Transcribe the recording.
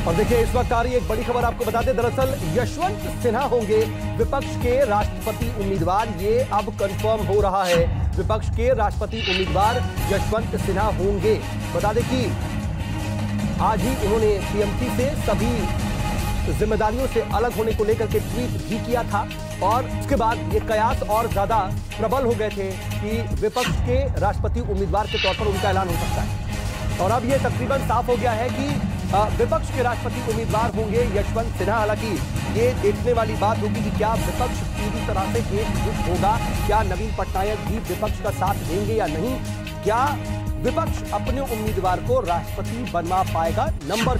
और देखिए, इस वक्त आ रही एक बड़ी खबर आपको बता दें दरअसल यशवंत सिन्हा होंगे विपक्ष के राष्ट्रपति उम्मीदवार। ये अब कंफर्म हो रहा है, विपक्ष के राष्ट्रपति उम्मीदवार यशवंत सिन्हा होंगे। बता दें कि आज ही उन्होंने पीएमसी से सभी जिम्मेदारियों से अलग होने को लेकर के ट्वीट भी किया था और उसके बाद ये कयास और ज़्यादा प्रबल हो गए थे कि विपक्ष के राष्ट्रपति उम्मीदवार के तौर पर उनका ऐलान हो सकता है। और अब यह तकरीबन साफ़ हो गया है कि विपक्ष के राष्ट्रपति उम्मीदवार होंगे यशवंत सिन्हा। हालाँकि ये देखने वाली बात होगी कि क्या विपक्ष पूरी तरह से एकजुट होगा, क्या नवीन पटनायक भी विपक्ष का साथ देंगे या नहीं। क्या विपक्ष अपने उम्मीदवार को राष्ट्रपति बनवा पाएगा? नंबर